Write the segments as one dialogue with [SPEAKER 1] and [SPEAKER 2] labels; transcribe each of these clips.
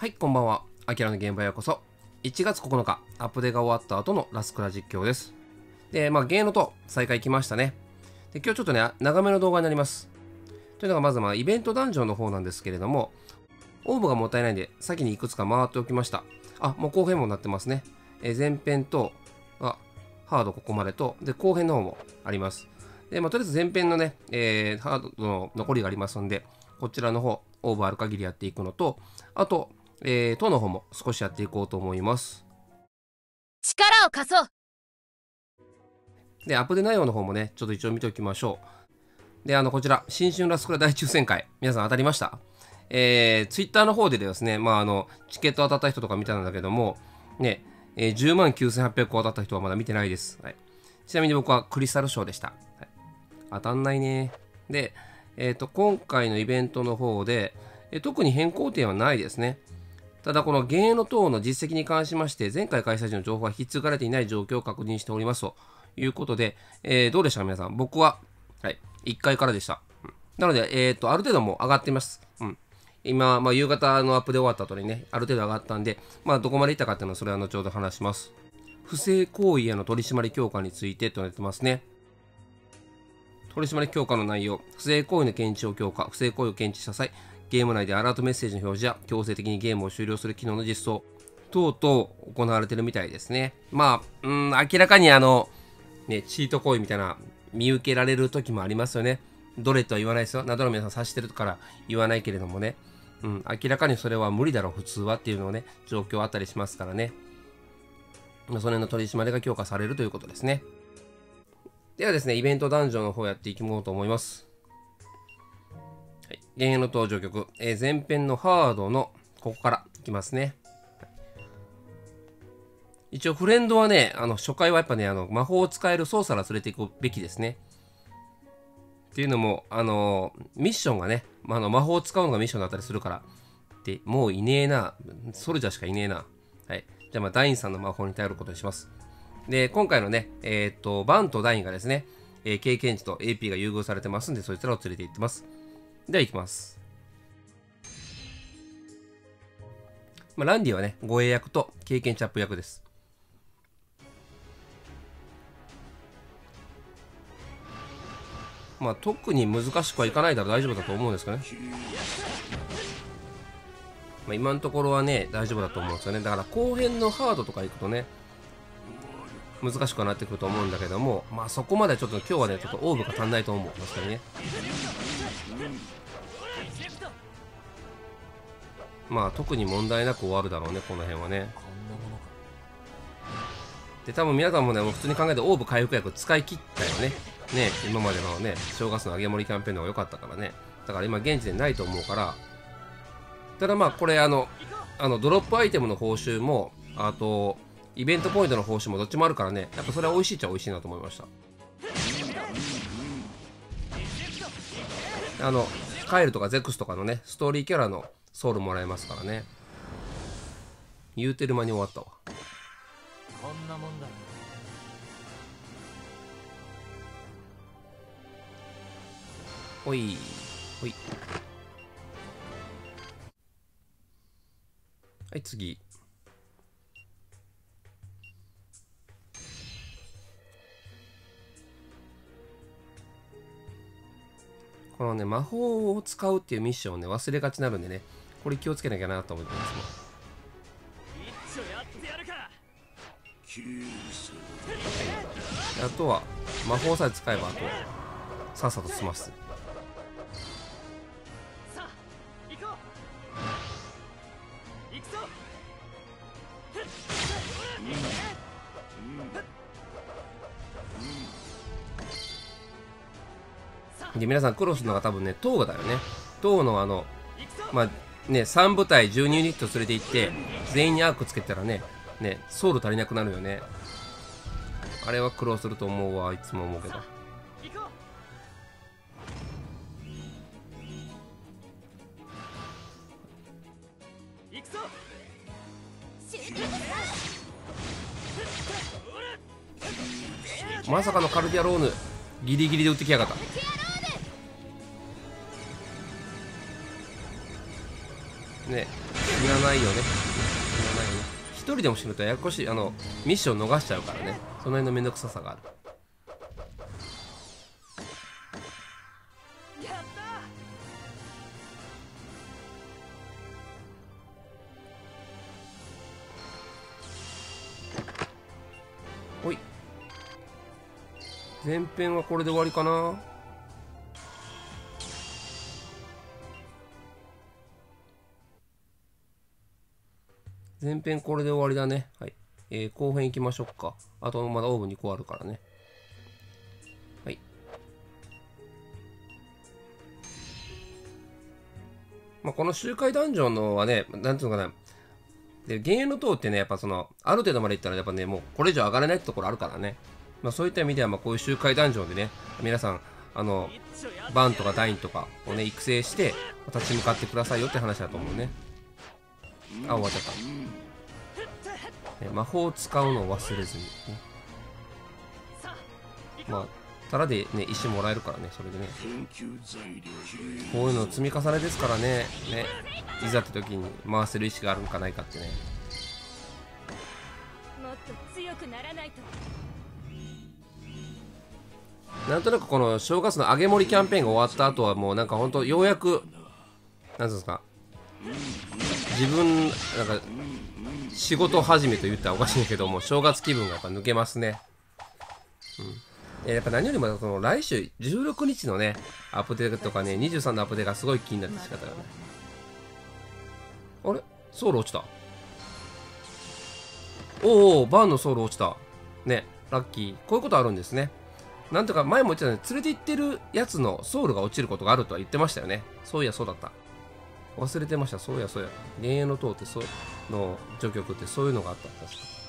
[SPEAKER 1] はい、こんばんは。アキラの現場へようこそ。1月9日、アップデが終わった後のラスクラ実況です。で、まあ、ゲームと再開来ましたね。で、今日ちょっとね、長めの動画になります。というのが、まず、まあ、イベントダンジョンの方なんですけれども、応募がもったいないんで、先にいくつか回っておきました。あ、もう後編もなってますね。え前編と、あ、ハードここまでと、で、後編の方もあります。で、まあ、とりあえず前編のね、えーハードの残りがありますんで、こちらの方、応募ある限りやっていくのと、あと、えー、党の方も少しやっていこうと思います。
[SPEAKER 2] 力を貸そう
[SPEAKER 1] で、アップデ内容の方もね、ちょっと一応見ておきましょう。で、あの、こちら、新春ラスクラ大抽選会、皆さん当たりました？えー、ツイッターの方でですね、まあ、あの、チケット当たった人とか見たんだけども、ね、えー、10万9800個当たった人はまだ見てないです。はい、ちなみに僕はクリスタル賞でした。はい、当たんないね。で、えっ、と、今回のイベントの方で、えー特に変更点はないですね。ただこのゲーの等の実績に関しまして前回開催時の情報は引き継がれていない状況を確認しておりますということで、えーどうでしたか皆さん？僕は、はい、1回からでした、うん。なので、えー、とある程度も上がっています、うん、今、まあ、夕方のアップで終わった後にねある程度上がったんで、まあ、どこまでいったかっていうのはそれは後ほど話します。不正行為への取り締まり強化についてとなってますね。取締り強化の内容、不正行為の検知を強化、不正行為を検知した際、ゲーム内でアラートメッセージの表示や強制的にゲームを終了する機能の実装等々行われてるみたいですね。まあ、うん、明らかにあの、ね、チート行為みたいな見受けられる時もありますよね。どれとは言わないですよ。などの皆さん察してるから言わないけれどもね。うん、明らかにそれは無理だろう、普通はっていうのをね、状況あったりしますからね。まその辺の取り締まりが強化されるということですね。ではですね、イベントダンジョンの方やっていきもうと思います。はい、現役の登場曲、えー前編のハードのここからいきますね。一応フレンドはね、あの初回はやっぱね、あの魔法を使える操作ら連れていくべきですね。っていうのも、あのミッションがね、まあ、あの魔法を使うのがミッションだったりするから、でもういねえな、ソルジャーしかいねえな。はい。じゃあ、まあ、ダインさんの魔法に頼ることにします。で、今回のね、えーっと、バンとダインがですね、えー経験値と AP が優遇されてますんで、そいつらを連れて行ってます。では行きます。まあ、ランディはね、護衛役と経験値アップ役です。まあ、特に難しくはいかないだろ大丈夫だと思うんですけどね。まあ、今のところはね、大丈夫だと思うんですよね。だから後編のハードとか行くとね、難しくはなってくると思うんだけども、まあそこまでちょっと今日はね、ちょっとオーブが足んないと思うんですけどね。まあ特に問題なく終わるだろうね、この辺はね。で、多分皆さんもね、もう普通に考えてオーブ回復薬使い切ったよね。ね、今までのね、正月の揚げ盛りキャンペーンの方が良かったからね。だから今現時点ないと思うから、ただまあこれあの、あのドロップアイテムの報酬も、あと、イベントポイントの報酬もどっちもあるからね、やっぱそれは美味しいっちゃ美味しいなと思いました。あの、カエルとかゼクスとかのね、ストーリーキャラのソウルもらえますからね。言うてる間に終わったわ。
[SPEAKER 3] こんなもんだろ
[SPEAKER 1] ほい、ほい。はい、次。このね、魔法を使うっていうミッションをね、忘れがちになるんでね、これ気をつけなきゃなと思ってます。もん。
[SPEAKER 3] 一丁やってやるか。
[SPEAKER 1] であとは魔法さえ使えばあとはさっさと済ますで皆さん苦労するのが多分ねトーガだよね。トーのあのまあね3部隊12ユニット連れて行って全員にアークつけたらねねソウル足りなくなるよね。あれは苦労すると思うわいつも思うけど。まさかのカルディアローヌギリギリで打ってきやがった。ね死なないよね。死なないよね。一人でも死ぬとややこしいあのミッション逃しちゃうからね。その辺のめんどくささがある。ほい。前編はこれで終わりかな。前編これで終わりだねはい、えー後編行きましょうかあとまだオーブン2個あるからねはいまあ、この周回ダンジョンのはね、なんていうのかな、で、原油の塔ってね、やっぱその、ある程度までいったら、やっぱね、もうこれ以上上がれないってところあるからね。まあそういった意味では、まあこういう周回ダンジョンでね、皆さん、あの、バンとかダインとかをね、育成して、立ち向かってくださいよって話だと思うね。あ、終わっちゃった。ね魔法を使うのを忘れずに、ね。まあ、ただでね、石もらえるからね、それでね。こういうの積み重ねですからね、ね、いざって時に回せる石があるんかないかってね。
[SPEAKER 2] もっと強くならないと
[SPEAKER 1] なんとなくこの正月の揚げ盛りキャンペーンが終わった後はもうなんか本当ようやく、なんですか、自分、なんか、仕事始めと言ったらおかしいけども、正月気分がやっぱ抜けますね。うん。でやっぱ何よりもその来週16日のね、アップデートとかね、23のアップデートがすごい気になって仕方がない。あれ？ソウル落ちたおおバーンのソウル落ちた。ね、ラッキー。こういうことあるんですね。なんとか前も言ってたね、連れて行ってるやつのソウルが落ちることがあるとは言ってましたよね。そういや、そうだった。忘れてました。そうや、そうや。幻影の塔ってそう、の序曲ってそういうのがあった。確か。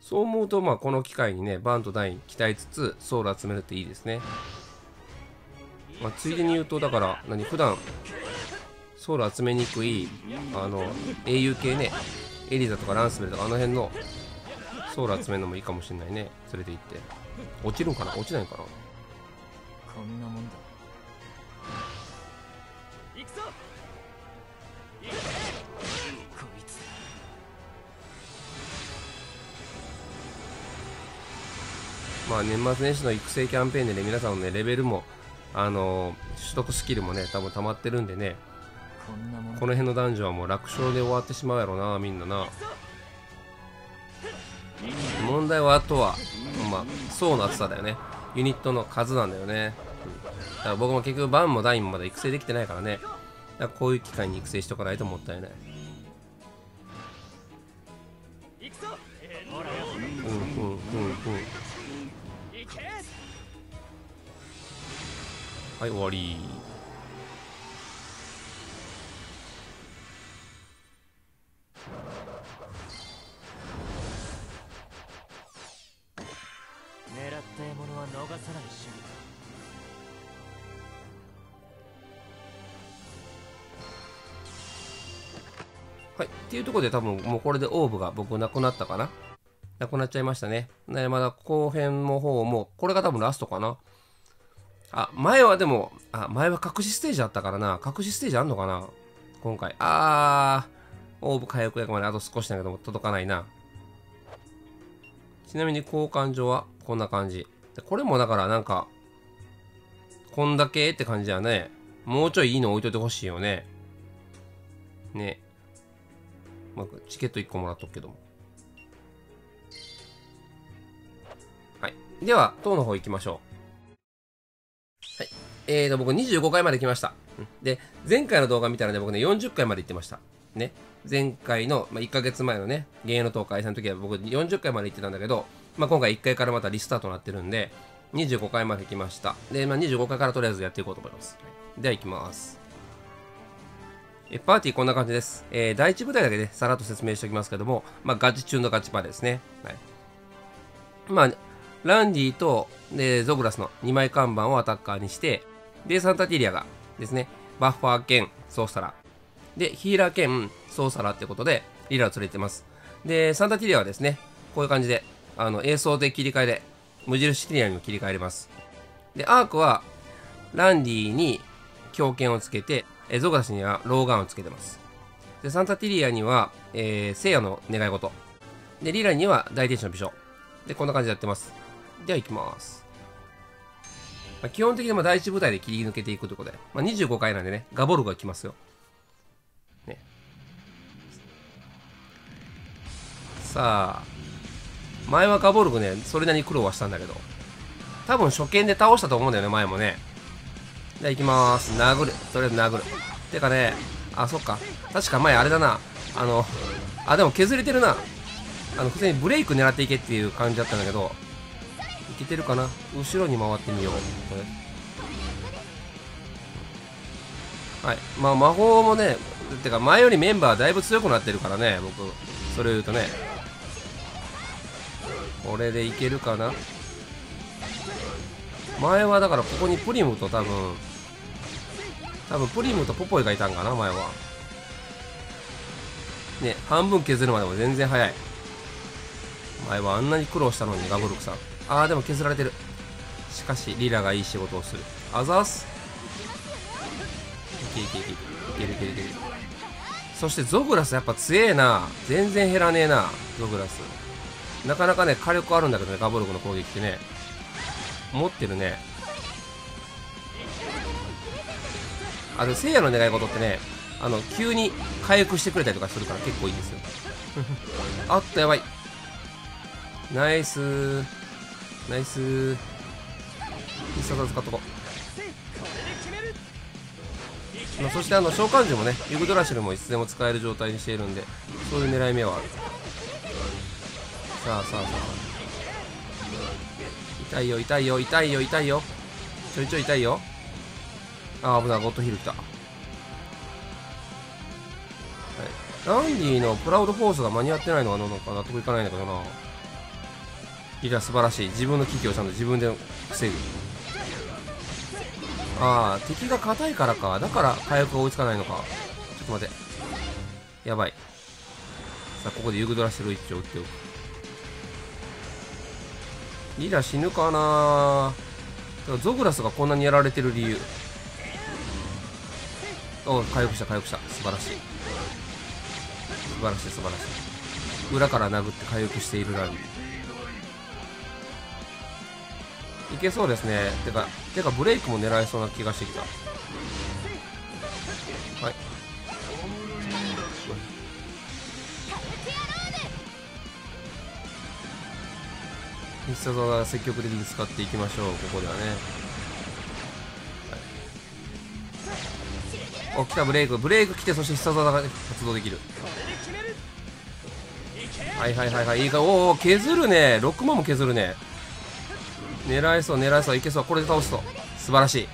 [SPEAKER 1] そう思うと、まあ、この機会にね、バンとダイン鍛えつつ、ソウル集めるっていいですね。まあ、ついでに言うと、だから、何、普段ソウル集めにくい、あの、英雄系ね、エリザとかランスベルとか、あの辺のソウル集めるのもいいかもしれないね。連れて行って。落ちるんかな？落ちないんかな？
[SPEAKER 4] こんなもんだ。
[SPEAKER 3] 行くぞ！
[SPEAKER 1] まあ、年末年始の育成キャンペーンでね、皆さんのね、レベルも、あの取得スキルもね、多分溜まってるんでね、
[SPEAKER 4] こんなもんだ。
[SPEAKER 1] この辺の男女はもう楽勝で終わってしまうやろな、みんなな。問題はあとは、まあ、層の厚さだよね。ユニットの数なんだよね。うんだから僕も結局バンもダインもまだ育成できてないからね。だからこういう機会に育成しておかないともったいない。はい、終わり。
[SPEAKER 4] った獲物は逃さない主義だ
[SPEAKER 1] はい。っていうところで多分もうこれでオーブが僕なくなったかな。なくなっちゃいましたね。ねまだ後編の方も、これが多分ラストかな。あ、前はでも、あ、前は隠しステージあったからな。隠しステージあんのかな？今回。あー、オーブ回復役まであと少しだけども届かないな。ちなみに交換所はこんな感じ。これもだからなんか、こんだけって感じだね。もうちょいいいの置いといてほしいよね。ね。まあ、チケット1個もらっとくけども。はい。では、塔の方行きましょう。はい。えーと、僕25回まで来ました。で、前回の動画見たらね、僕ね、40回まで行ってました。ね。前回の、まあ、1ヶ月前のね、芸能塔開催の時は僕40回まで行ってたんだけど、まあ、今回1回からまたリスタートになってるんで、25回まで来ました。で、まあ、25回からとりあえずやっていこうと思います。では行きます。えパーティーこんな感じです。えー第一部隊だけで、さらっと説明しておきますけども、まあ、ガチ中のガチパーですね。はい。まあ、ランディと、で、ゾグラスの2枚看板をアタッカーにして、で、サンタティリアがですね、バッファー兼ソーサラ。で、ヒーラー兼ソーサラーってことで、リラを連れてます。で、サンタティリアはですね、こういう感じで、あの、映像で切り替えで、無印ティリアにも切り替えれます。でアークはランディに強肩をつけてえゾグラスにはローガンをつけてます。でサンタティリアには、えー、聖夜の願い事。でリラには大天使の美少でこんな感じでやってます。では行きます、まあ、基本的にまあ第一部隊で切り抜けていくということで、まあ、25回なんでねガボルが来ますよ。さ前はガボルグねそれなりに苦労はしたんだけど多分初見で倒したと思うんだよね前もね。じゃあ行きまーす。殴る。とりあえず殴る。てかねあそっか。確か前あれだな。あのあでも削れてるな。あの普通にブレイク狙っていけっていう感じだったんだけどいけてるかな。後ろに回ってみよう。これはい。まあ魔法もねてか前よりメンバーだいぶ強くなってるからね僕。それを言うとね。これでいけるかな？前はだからここにプリムと多分多分プリムとポポイがいたんかな前は。ね半分削るまでも全然早い。前はあんなに苦労したのにガブルクさん。あーでも削られてる。しかしリラがいい仕事をする。あざーす。いけいけいけいけ。いけるいけるいける。そしてゾグラスやっぱ強えな。全然減らねえな。ゾグラス。なかなかね火力あるんだけどねガブルクの攻撃ってね。持ってるね。あで聖夜の願い事ってねあの急に回復してくれたりとかするから結構いいんですよ。あっとやばい。ナイス。ナイス。必殺技使っとこう、まあ、そしてあの召喚獣もねユグドラシルもいつでも使える状態にしているんでそういう狙い目はあるさあさあさあ痛いよ痛いよ痛いよ痛いよ。ちょいちょい痛いよ。あー危ないゴッドヒル来た、はい、ランディのプラウドフォースが間に合ってないのがなんか納得いかないんだけどな。リラ素晴らしい。自分の危機をちゃんと自分で防ぐ。ああ敵が硬いからか。だから回復が追いつかないのか。ちょっと待て。やばい。さあここでユグドラシル一丁打っておく。リラ死ぬかな。ゾグラスがこんなにやられてる理由。お回復した回復した。素晴らしい。素晴らしい素晴らしい。裏から殴って回復しているラビいけそうですね。てかてかブレイクも狙えそうな気がしてきた。必殺技積極的に使っていきましょうここではね、はい、お来たブレイク。ブレイク来てそして必殺技が発動できる。はいはいはいはい。いいかおお削るね。6万も削るね。狙えそう狙えそう。いけそう。これで倒すと。素晴らしい。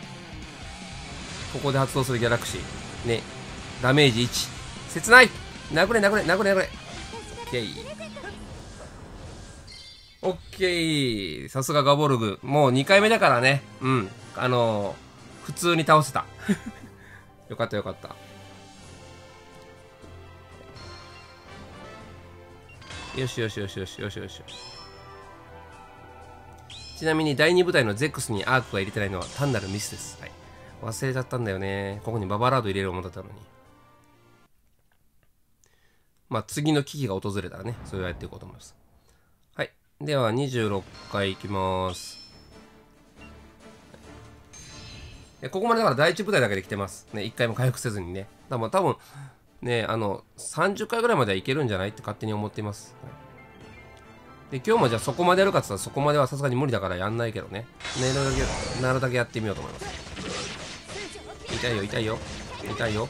[SPEAKER 1] ここで発動するギャラクシー。ね。ダメージ1切ない。殴れ殴れ殴れ殴れ。オッケーオッケーさすがガボルグもう2回目だからねうんあのー、普通に倒せた よかったよかったよしよしよしよしよしよしちなみに第2部隊のゼックスにアークが入れてないのは単なるミスです。はい、忘れちゃったんだよね。ここにババラード入れる思ったのに。まあ次の危機が訪れたらね、それをやっていこうと思います。では26回いきます。ここまでだから第1部隊だけで来てます。ね、1回も回復せずにね。だから多分、ね、あの、30回ぐらいまではいけるんじゃないって勝手に思っています。で今日もじゃあそこまでやるかって言ったらそこまではさすがに無理だからやんないけどねなるだけなるだけやってみようと思います痛いよ痛いよ痛いよ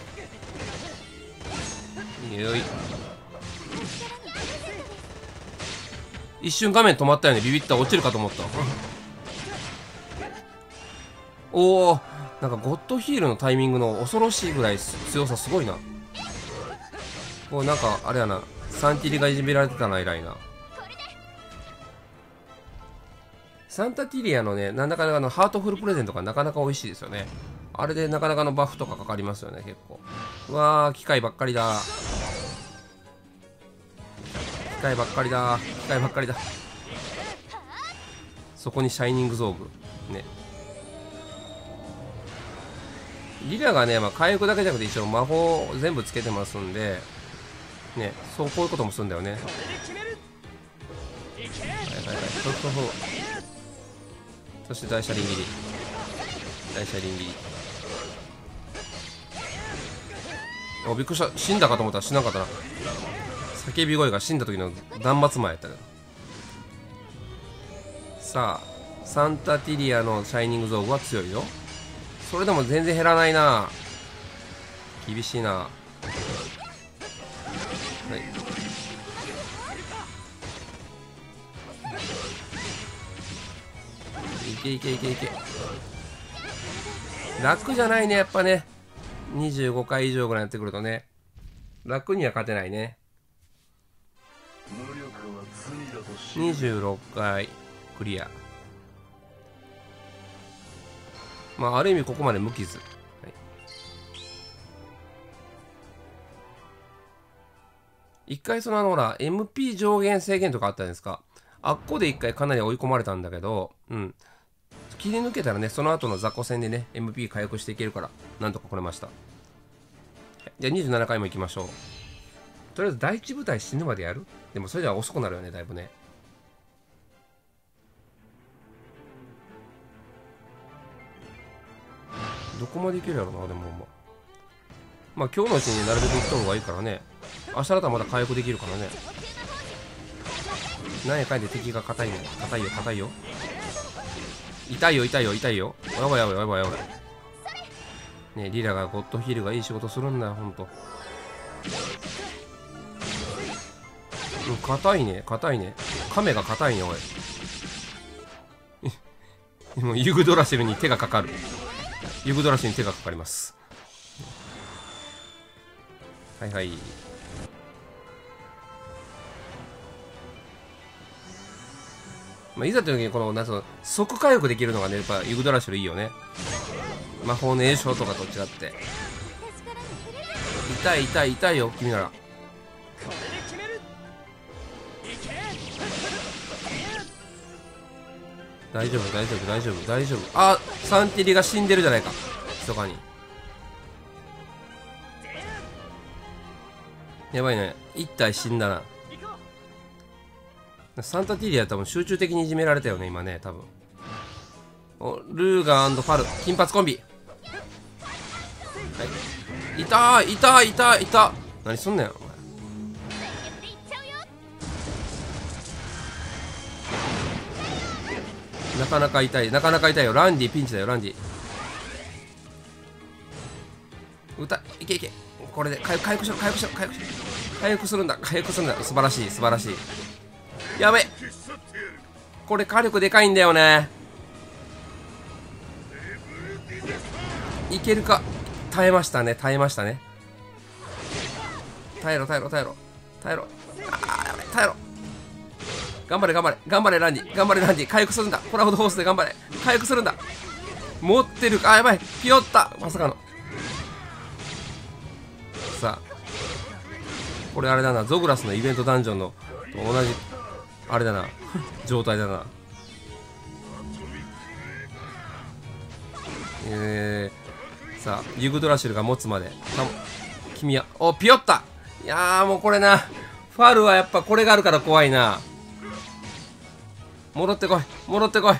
[SPEAKER 1] よい一瞬画面止まったよね。ビビった。落ちるかと思った。おおなんかゴッドヒールのタイミングの恐ろしいぐらい強さすごいな。こうなんかあれやな。サンティリがいじめられてたな偉いな。サンタティリアのね、なんだかんだのハートフルプレゼントがなかなか美味しいですよね。あれでなかなかのバフとかかかりますよね、結構。うわー、機械ばっかりだ。機械ばっかりだ。機械ばっかりだ。そこにシャイニング造具。ね。リラがね、まあ、回復だけじゃなくて一応魔法全部つけてますんで。ね。そうこういうこともするんだよね。はいはいはい。そうそうそう。そして大車輪切り。大車輪切り。おびっくりした。死んだかと思ったら死なかったな。叫び声が死んだ時の断末魔やったけど。さあサンタティリアのシャイニング造具は強いよ。それでも全然減らないな。厳しいな。はい。いけいけいけいけ。楽じゃないねやっぱね。25回以上ぐらいやってくるとね。楽には勝てないね。26回クリア。まあある意味ここまで無傷、はい。一回そのあのほら MP 上限制限とかあったじゃないですか。あっこで一回かなり追い込まれたんだけどうん。切り抜けたらねその後の雑魚戦でね MP 回復していけるからなんとか来れました。じゃあ27回も行きましょう。とりあえず第一部隊死ぬまでやる？でもそれじゃ遅くなるよねだいぶね。どこまでいけるやろなでもまあま。あ今日のうちになるべく行った方がいいからね。明日だったらまだ回復できるからね。何やかんで敵が硬いね硬いよ硬いよ。痛いよ痛いよ痛いよ。やばいやばいやばいやばい。ねリラがゴッドヒールがいい仕事するんだよほんと。うん硬いね硬いね。亀が硬いねおい。もうユグドラシルに手がかかる。ユグドラシルに手がかかります。はいはい。まあ、いざという時にこのなんつうの即回復できるのがねやっぱユグドラシュルいいよね。魔法の栄唱とかと違って。痛い痛い痛いよ君なら。大丈夫大丈夫大丈夫大丈夫。あサンティリが死んでるじゃないか。密かに。やばいね。一体死んだな。サンタティリア多分集中的にいじめられたよね今ね多分。おルーガーファル。金髪コンビ。はい。いたいたいたい。た何すんねん。なかなか痛い。なかなか痛いよ。ランディピンチだよランディ。歌いけいけ。これで回復しろ回復しろ回復しろ。回復するんだ。回復するんだ。素晴らしい素晴らしい。やべ。これ火力でかいんだよね。いけるか。耐えましたね。耐えましたね。耐えろ耐えろ耐えろ。耐えろ。あーやばい耐えろ。頑張れ頑張れ。頑張れランディ頑張れランディ回復するんだ。コラボドホースで頑張れ。回復するんだ。持ってる。かあやばい。ピヨった。まさかの。さあ。これあれだな。ゾグラスのイベントダンジョンの。と同じあれだな。状態だな。えー、さあ。ユグドラシルが持つまで。君は。おピヨった。いやーもうこれな。ファルはやっぱこれがあるから怖いな。戻ってこい。戻ってこい。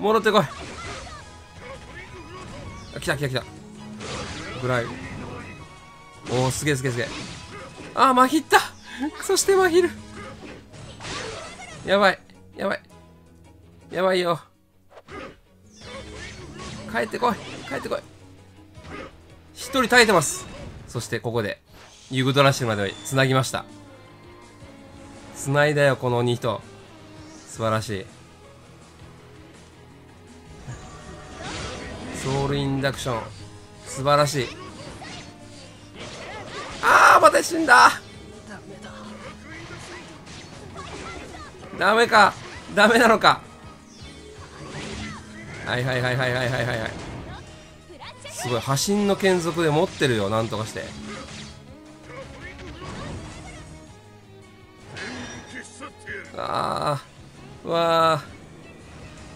[SPEAKER 1] 戻ってこい。あ来た来た来た。ぐらいおおすげえすげえすげえ。あーまひった。そしてまひる。やばい。やばい。やばいよ。帰ってこい。帰ってこい。一人耐えてます。そしてここでユグドラッシュまでつなぎました。つないだよこの鬼人。素晴らしい。ソウルインダクション。素晴らしい。ああまた死んだ。ダメか。ダメなのか。はいはいはいはいはいはいはい。すごい。発心の剣属で持ってるよ。なんとかして。ああわ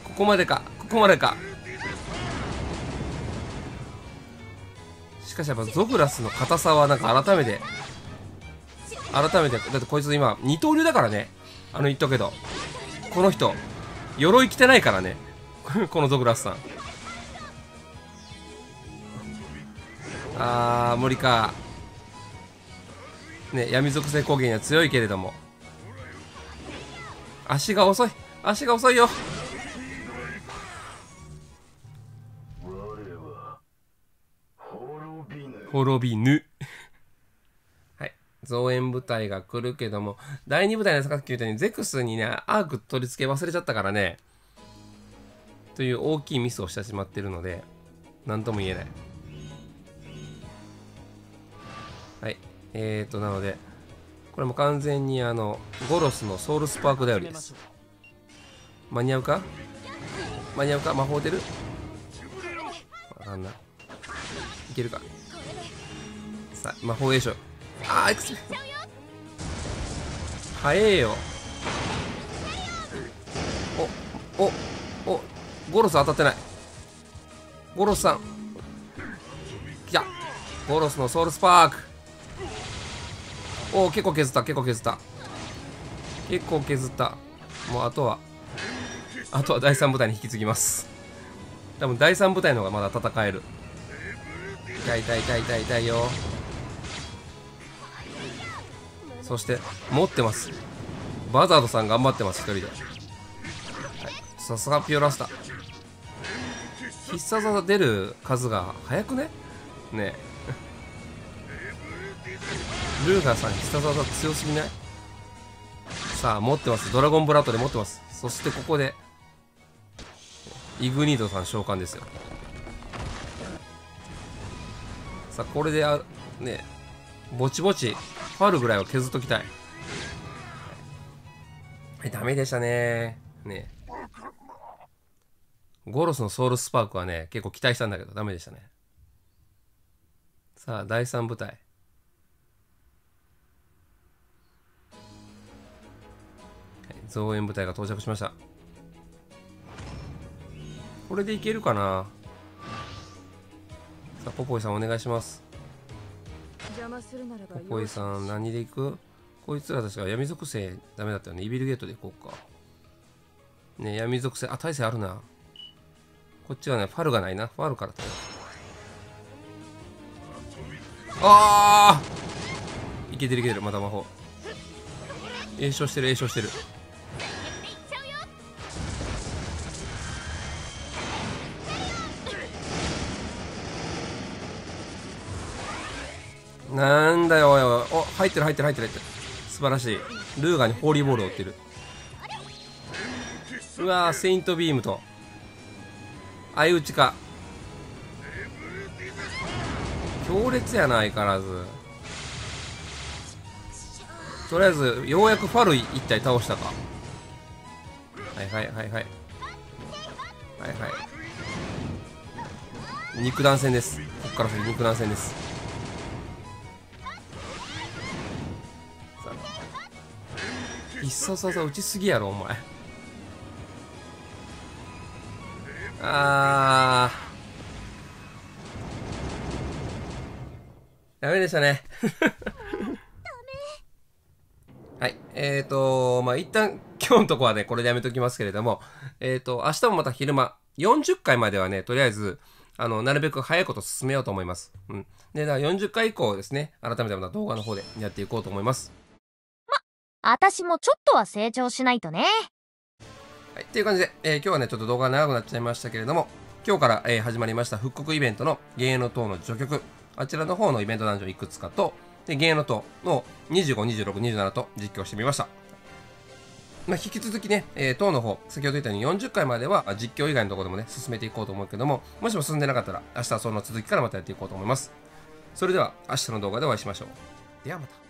[SPEAKER 1] ー。ここまでか。ここまでか。しかしやっぱゾグラスの硬さはなんか改めて改めてだってこいつ今二刀流だからね。あの言っとくけど。この人鎧着てないからね。このゾグラスさん。あー無理かね闇属性攻撃には強いけれども。足が遅い。足が遅いよ。滅びぬ。はい。増援部隊が来るけども第2部隊のさっき言ったようにゼクスにねアーク取り付け忘れちゃったからね。という大きいミスをしてしまってるので何とも言えない。はい。えーとなのでこれも完全にあのゴロスのソウルスパーク頼りです。間に合うか？間に合うか？魔法出る？わかんない。いけるか？さあ魔法栄翔。あーエクス。早えよ。おおおゴロス当たってない。ゴロスさん。来た。ゴロスのソウルスパーク。おお結構削った結構削った。結構削った。もうあとはあとは第3部隊に引き継ぎます。多分第3部隊の方がまだ戦える。痛い痛い痛い痛い痛いよ。そして持ってます。バザードさん頑張ってます一人で、はい、さすがピオラスタ。必殺技出る数が早くね？ね。えルーガーさん必殺技強すぎない？さあ持ってます。ドラゴンブラッドで持ってます。そしてここでイグニードさん召喚ですよ。さあこれであねぼちぼちファウルぐらいを削っときたい。はいダメでしたね。ね。ゴロスのソウルスパークはね結構期待したんだけどダメでしたね。さあ第3部隊。増援部隊が到着しました。これでいけるかな？さあポポイさんお願いします。ポポイさん何でいく？こいつら確か闇属性ダメだったよね。イビルゲートでいこうか。ね闇属性あ耐性あるな。こっちはねファルがないな。ファルからとああいけてるいけてる。また魔法。栄唱してる栄唱してるなんだよおいおいお入ってる入ってる入ってる入ってる。素晴らしい。ルーガーにホーリーボールを打ってる。うわーセイントビームと。相打ちか。強烈やな相変わらずとりあえずようやくファル一体倒したか。はいはいはいはい。はいはい。肉弾戦です。こっから先肉弾戦です。必殺技打ちすぎやろお前あーダメでしたねはい。えっ、ー、と、まあ、一旦今日のとこはね、これでやめときますけれども、えっ、ー、と、明日もまた昼間、40回まではね、とりあえず、あの、なるべく早いこと進めようと思います。うん。で、だから40回以降ですね、改めてまた動画の方でやっていこうと思います。
[SPEAKER 5] あたしもちょっとは成長しないとね。
[SPEAKER 1] はい。っていう感じで、えー今日はね、ちょっと動画が長くなっちゃいましたけれども、今日から、えー始まりました復刻イベントの芸能等の序曲、あちらの方のイベントダンジョンいくつかと、で、芸能等の25、26、27と実況してみました。まあ、引き続きね、えー、当の方、先ほど言ったように40回までは実況以外のところでもね、進めていこうと思うけども、もしも進んでなかったら、明日はその続きからまたやっていこうと思います。それでは、明日の動画でお会いしましょう。ではまた。